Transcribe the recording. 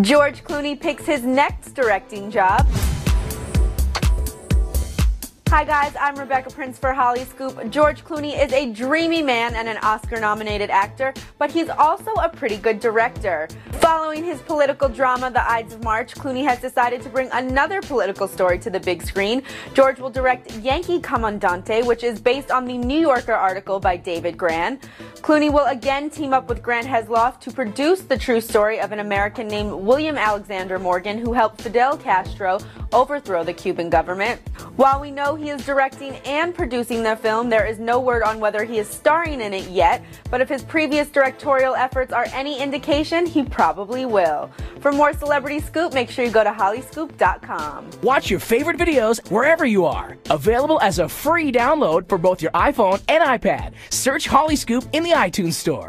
George Clooney picks his next directing job. Hi guys, I'm Rebecca Prince for Hollyscoop. George Clooney is a dreamy man and an Oscar nominated actor, but he's also a pretty good director. Following his political drama The Ides of March, Clooney has decided to bring another political story to the big screen. George will direct Yankee Comandante, which is based on the New Yorker article by David Grann. Clooney will again team up with Grant Heslov to produce the true story of an American named William Alexander Morgan who helped Fidel Castro overthrow the Cuban government. While we know he is directing and producing the film, there is no word on whether he is starring in it yet, but if his previous directorial efforts are any indication, he probably will. For more celebrity scoop, make sure you go to hollyscoop.com. Watch your favorite videos wherever you are. Available as a free download for both your iPhone and iPad. Search Hollyscoop in the iTunes Store.